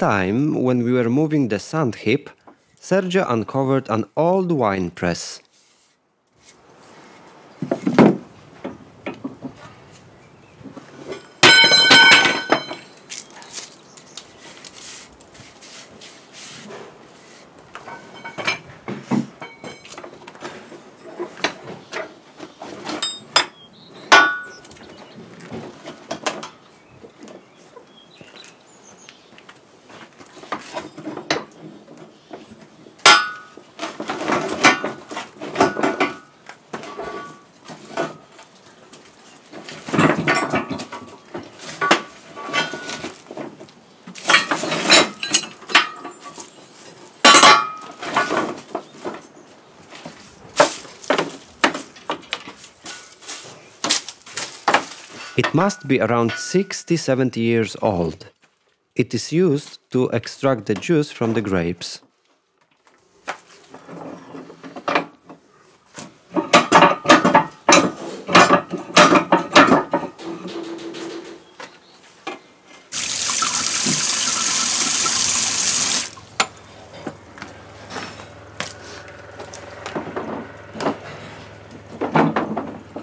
Time, when we were moving the sand heap, Sergio uncovered an old wine press. Must be around 60 70 years old. It is used to extract the juice from the grapes.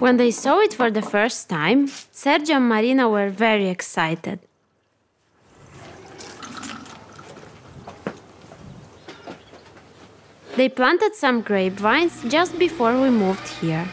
When they saw it for the first time, Sergio and Marina were very excited. They planted some grapevines just before we moved here.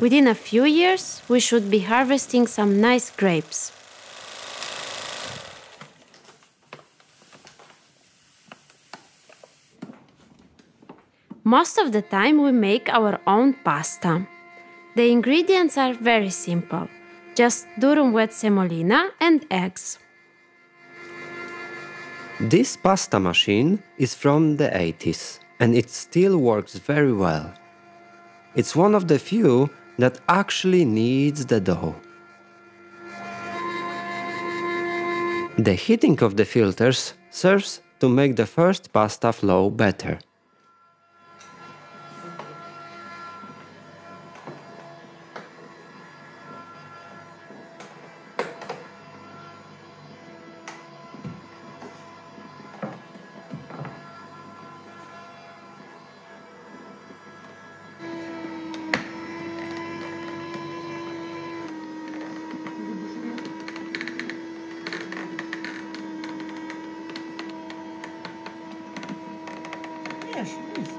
Within a few years, we should be harvesting some nice grapes. Most of the time, we make our own pasta. The ingredients are very simple just durum wheat semolina and eggs. This pasta machine is from the 80s and it still works very well. It's one of the few that actually kneads the dough. The heating of the filters serves to make the first pasta flow better. Yes, yes.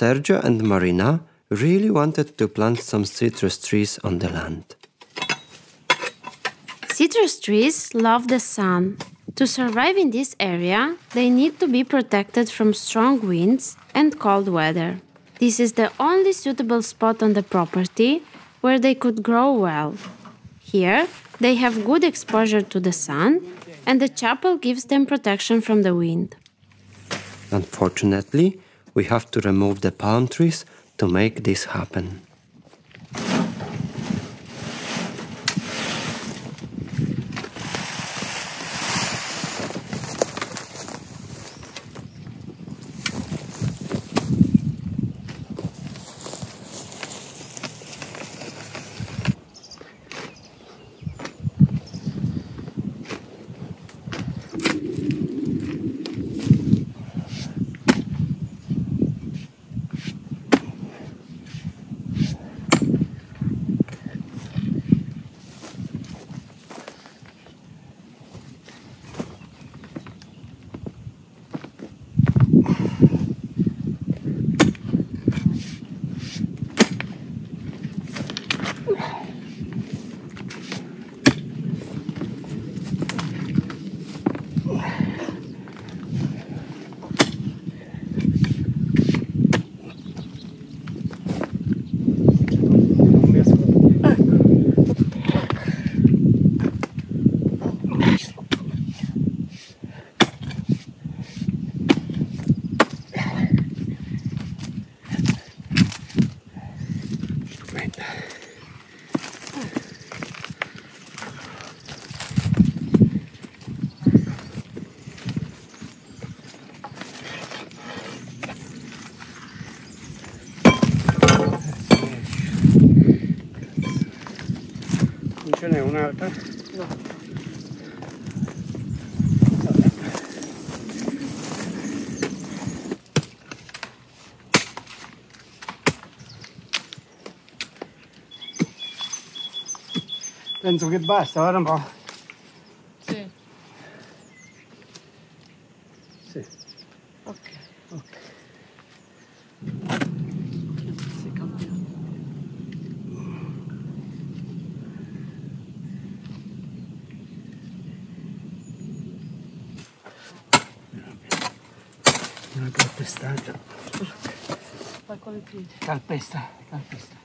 Sergio and Marina really wanted to plant some citrus trees on the land. Citrus trees love the sun. To survive in this area, they need to be protected from strong winds and cold weather. This is the only suitable spot on the property where they could grow well. Here, they have good exposure to the sun, and the chapel gives them protection from the wind. Unfortunately, We have to remove the palm trees to make this happen. Non ce n'è un'altra? Penso che basta, guarda un po'. Calpesta, calpesta.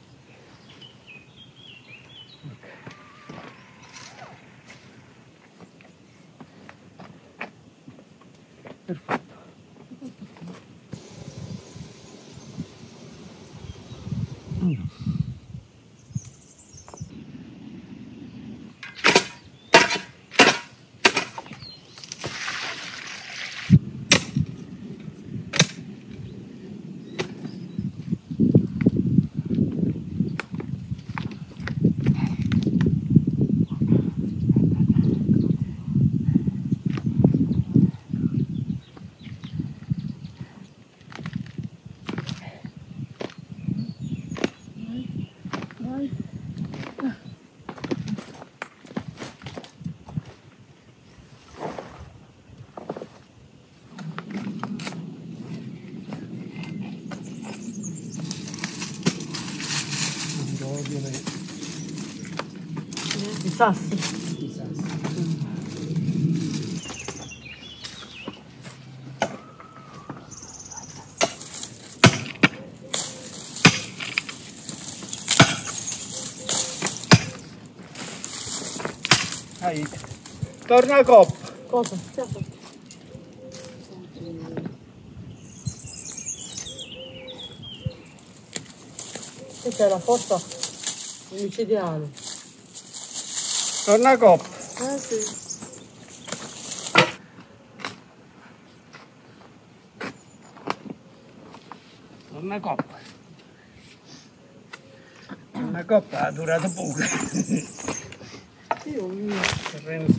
Torna a coppa. Cosa? Questa è la fossa omicidiale. Torna a coppa. Eh sì. Torna coppa. Una coppa ha durato poco. Sí, unos terrenos.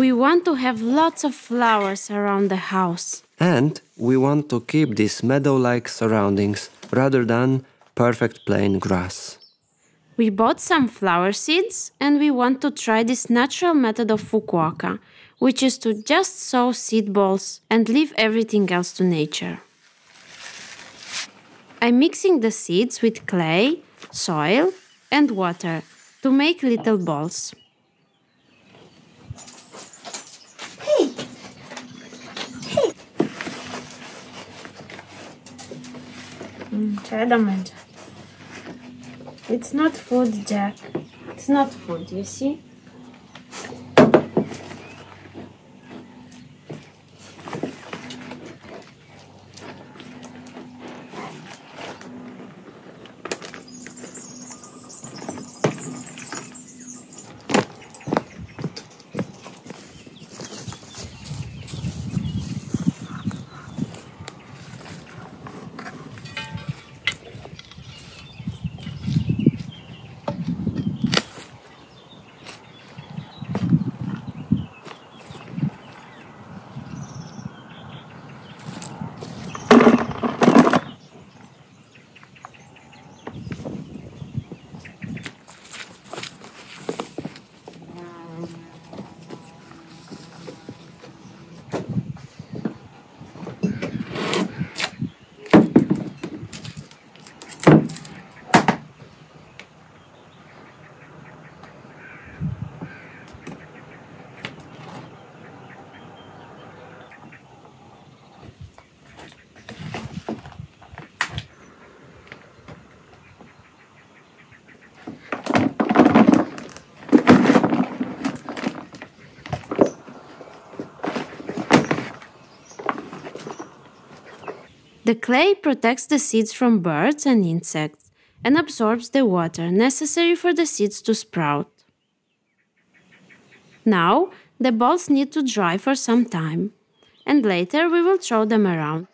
We want to have lots of flowers around the house. And we want to keep these meadow like surroundings rather than perfect plain grass. We bought some flower seeds and we want to try this natural method of Fukuoka, which is to just sow seed balls and leave everything else to nature. I'm mixing the seeds with clay, soil, and water to make little balls. Da. It's not food, Jack. It's not food, you see? The clay protects the seeds from birds and insects and absorbs the water necessary for the seeds to sprout. Now, the balls need to dry for some time, and later we will throw them around.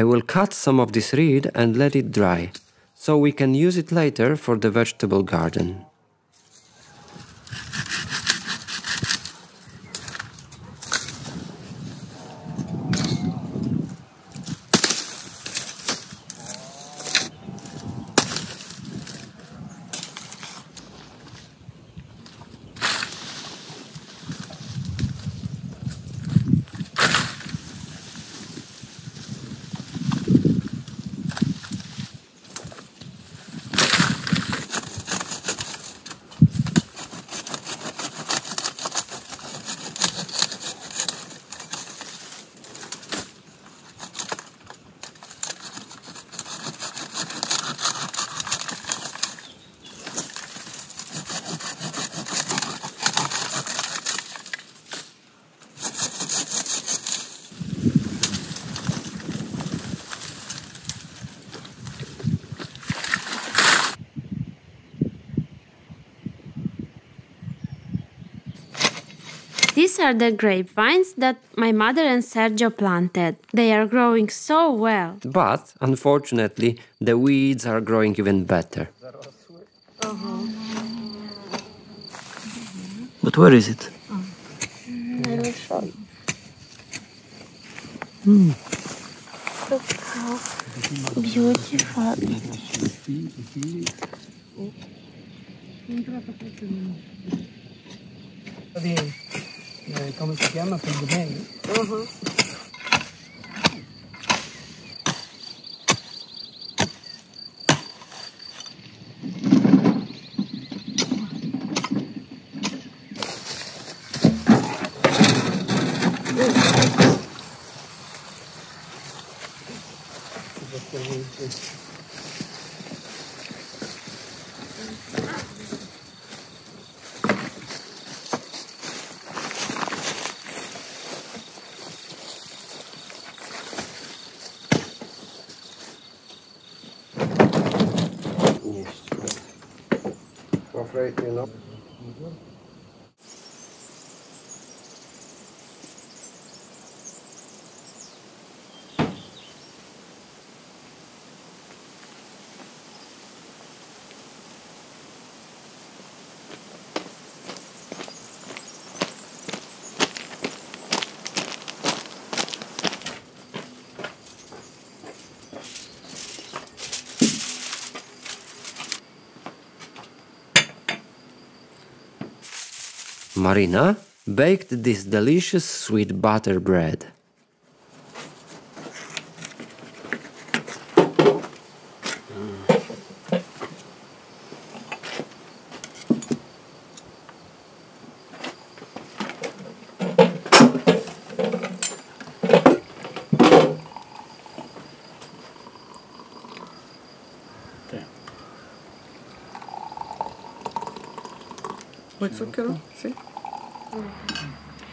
I will cut some of this reed and let it dry, so we can use it later for the vegetable garden. Are the grapevines that my mother and Sergio planted. They are growing so well. But, unfortunately, the weeds are growing even better. Uh-huh. But where is it? I will show you. Look how beautiful it is. Di, Eh, como se chama Pingüino. bem. Marina baked this delicious sweet butter bread. Vuoi zucchero? Sì.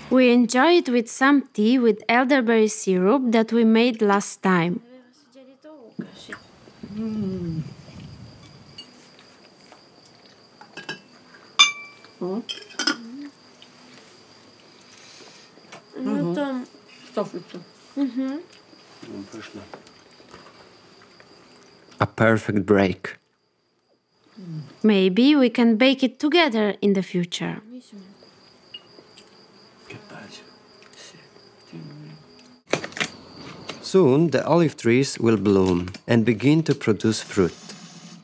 We enjoy it with some tea with elderberry syrup that we made last time. Fritto. A perfect break. Maybe we can bake it together in the future. Soon the olive trees will bloom and begin to produce fruit.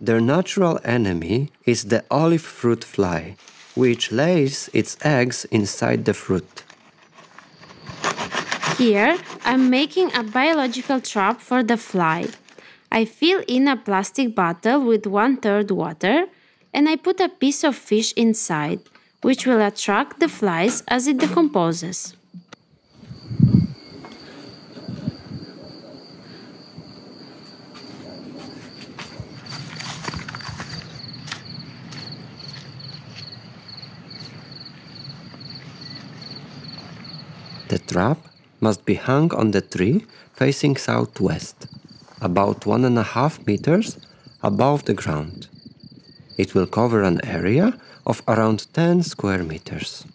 Their natural enemy is the olive fruit fly, which lays its eggs inside the fruit. Here, I'm making a biological trap for the fly. I fill in a plastic bottle with one third water and I put a piece of fish inside, which will attract the flies as it decomposes. Must be hung on the tree facing southwest, about one and a half meters above the ground. It will cover an area of around 10 square meters.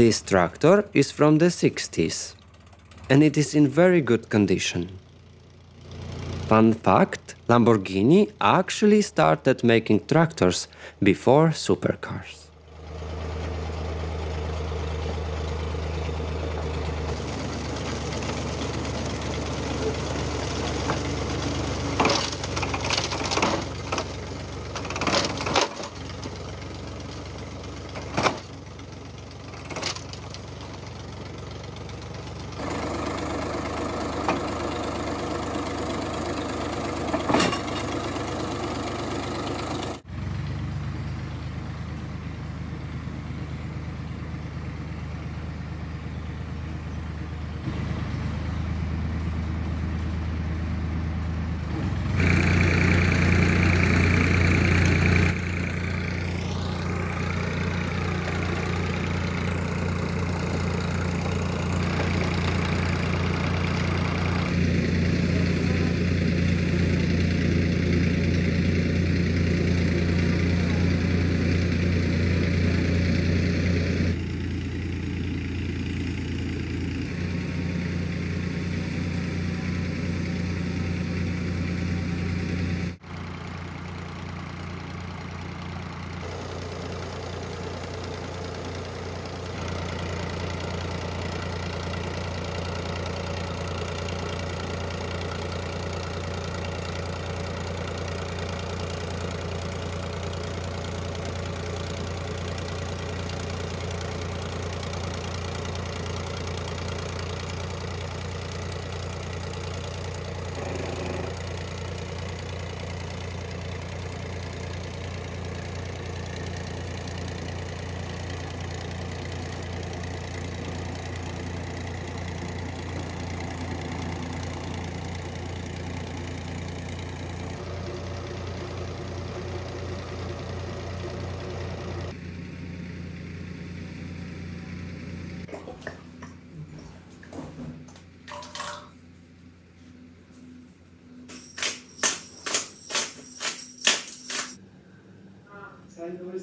This tractor is from the 60s and it is in very good condition. Fun fact Lamborghini actually started making tractors before supercars.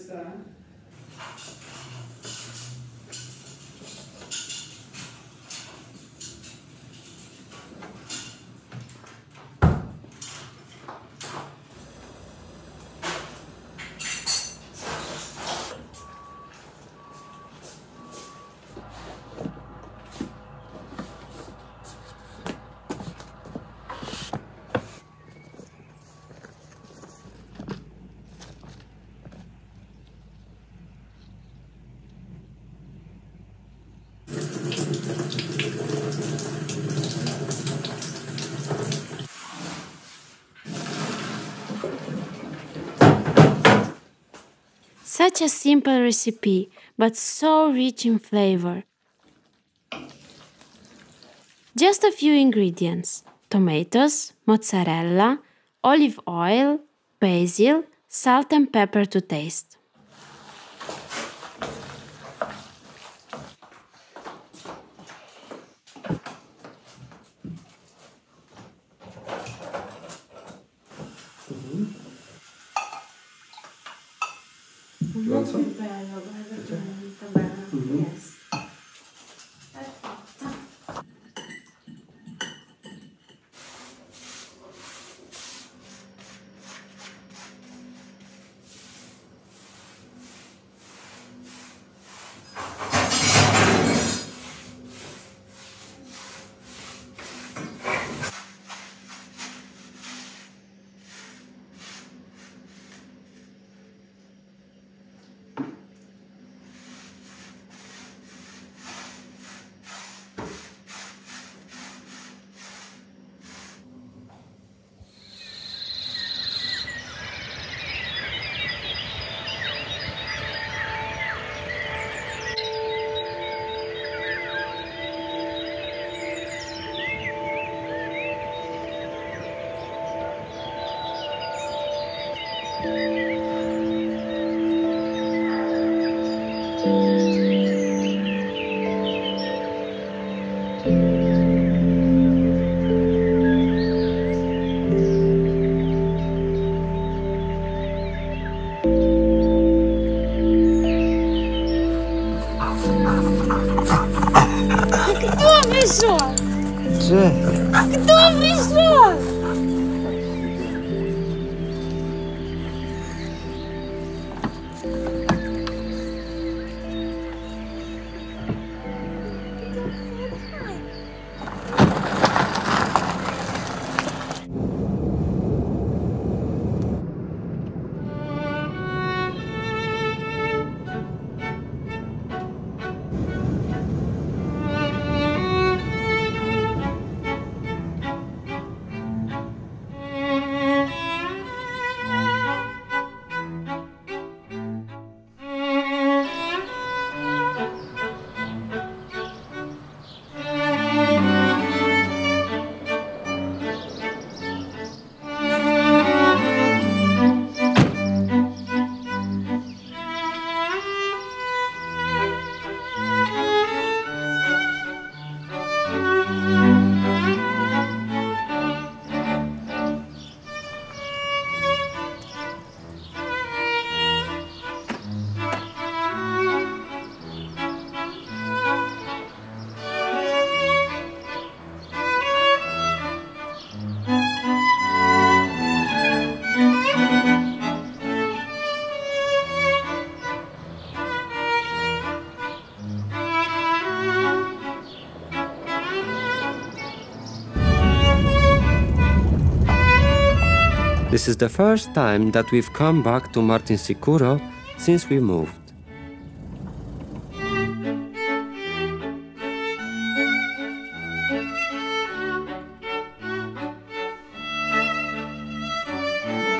Sai Such a simple recipe, but so rich in flavor. Just a few ingredients tomatoes, mozzarella, olive oil, basil, salt and pepper to taste. This is the first time that we've come back to Martinsicuro since we moved.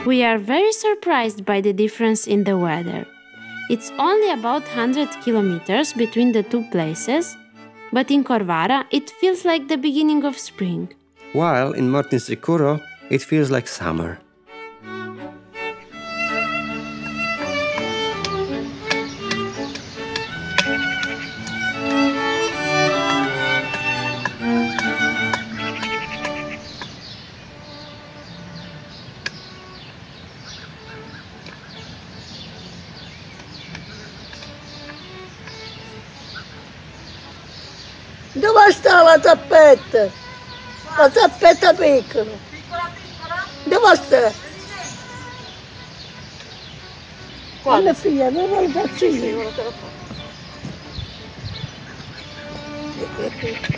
We are very surprised by the difference in the weather. It's only about 100 kilometers between the two places, but in Corvara it feels like the beginning of spring. While in Martinsicuro, it feels like summer. Zappetta? La zappetta piccola. Dove sta? Quale figlia? Non lo faccio io. Devi stare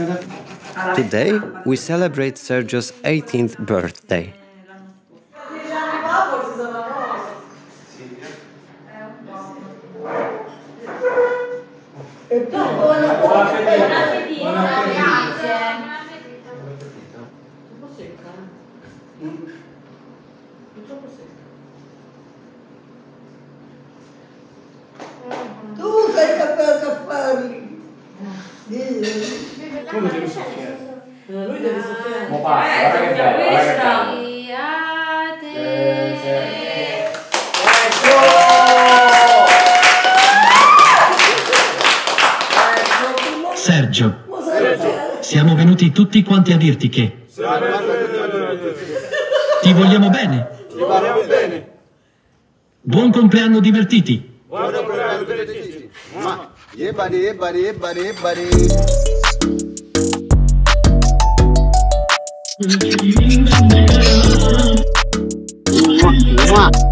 Today, we celebrate Sergio's 18th birthday. Tu sei capace a farli. Come devi soffiare? Lui deve soffiare. Mo parte, guarda che bello, guarda che bello. Sergio, siamo venuti tutti quanti a dirti che ti vogliamo bene. Buon compleanno divertiti. Buddy, yeah, buddy, yeah, buddy, yeah, Mwah, mwah.